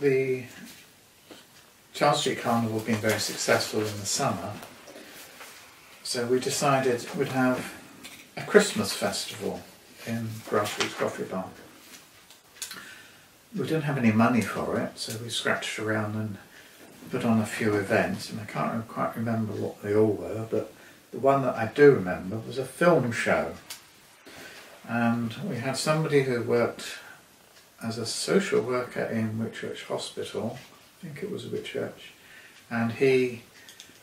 the Charles Street Carnival being very successful in the summer, so we decided we'd have a Christmas festival in Grassroots Coffee Bar. We didn't have any money for it, so we scratched around and put on a few events, and I can't quite remember what they all were, but the one that I do remember was a film show. And we had somebody who worked as a social worker in Whitchurch Hospital, I think it was Whitchurch, and he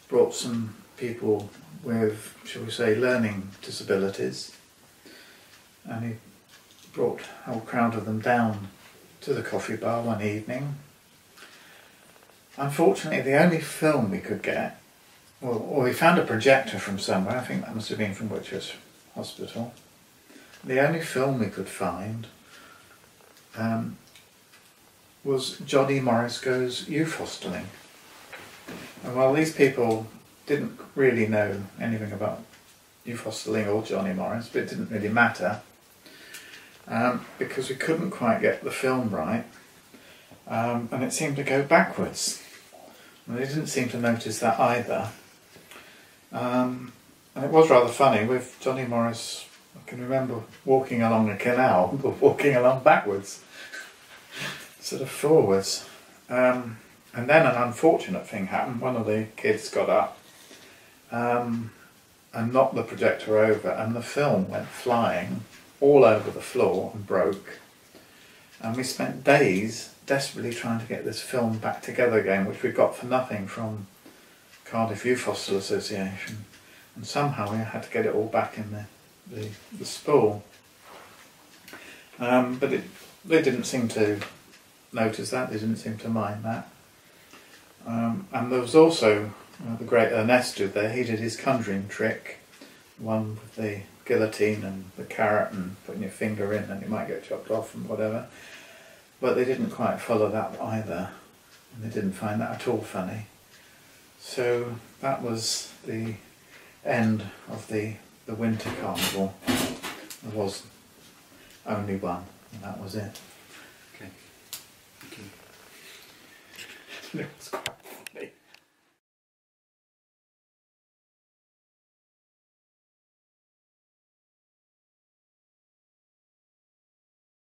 brought some people with, shall we say, learning disabilities, and he brought a whole crowd of them down to the coffee bar one evening. Unfortunately, the only film we could get, well, well we found a projector from somewhere, I think that must have been from Whitchurch Hospital. The only film we could find um, was Johnny Morris Goes Youth Hosteling. And while these people didn't really know anything about youth hosteling or Johnny Morris, but it didn't really matter um, because we couldn't quite get the film right um, and it seemed to go backwards. And they didn't seem to notice that either. Um, and it was rather funny with Johnny Morris. I can remember walking along a canal, but walking along backwards, sort of forwards. Um, and then an unfortunate thing happened. One of the kids got up um, and knocked the projector over, and the film went flying all over the floor and broke. And we spent days desperately trying to get this film back together again, which we got for nothing from Cardiff Youth Hostel Association. And somehow we had to get it all back in the, the, the spool. Um, but it, they didn't seem to notice that, they didn't seem to mind that. Um, and there was also uh, the great Ernesto there, he did his conjuring trick, one with the guillotine and the carrot and putting your finger in and you might get chopped off and whatever. But they didn't quite follow that either, and they didn't find that at all funny. So that was the end of the, the winter carnival. There was only one, and that was it. Okay. Thank you. It was quite